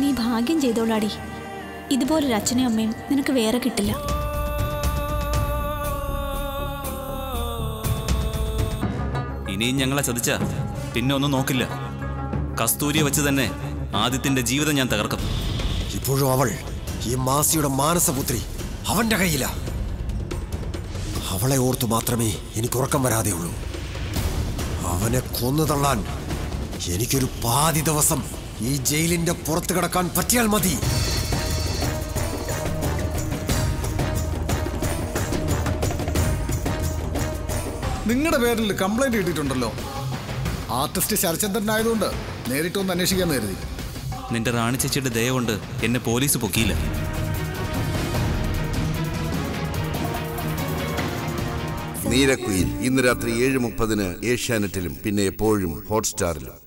നീ ഭാഗ്യം ചെയ്തോളാടി. ഇതുപോലൊരു അച്ഛനും അമ്മയും നിനക്ക് വേറെ കിട്ടില്ല. ഇനിയും ഞങ്ങളെ ചതിച്ച പിന്നെ ഒന്നും നോക്കില്ല. കസ്തൂരിയെ വെച്ച് തന്നെ ആദിത്യന്റെ ജീവിതം ഞാൻ തകർക്കും. ഇപ്പോഴും അവൾ ഈ മാസിയുടെ മാനസപുത്രി. അവന്റെ കയ്യിലാ. അവളെ ഓർത്തു മാത്രമേ എനിക്ക് ഉറക്കം വരാതെയുള്ളൂ. അവനെ കൊന്നു തള്ളാൻ എനിക്കൊരു പാതി ദിവസം ഈ ജയിലിന്റെ പുറത്ത് കിടക്കാൻ പറ്റിയാൽ മതി. നിങ്ങളുടെ പേരിൽ കംപ്ലൈന്റ് കിട്ടിയിട്ടുണ്ടല്ലോ. ആർട്ടിസ്റ്റ് ശരചന്ദ്രൻ ആയതുകൊണ്ട് നേരിട്ടൊന്ന് അന്വേഷിക്കാൻ കരുതി. നിന്റെ റാണി ചേച്ചിയുടെ ദയ കൊണ്ട് എന്നെ പോലീസ് പൊക്കിയില്ല. നീരക്കുയിൽ ഇന്ന് രാത്രി ഏഴ് മുപ്പതിന് ഏഷ്യാനെറ്റിലും പിന്നെ എപ്പോഴും ഹോട്ട്സ്റ്റാറിലും.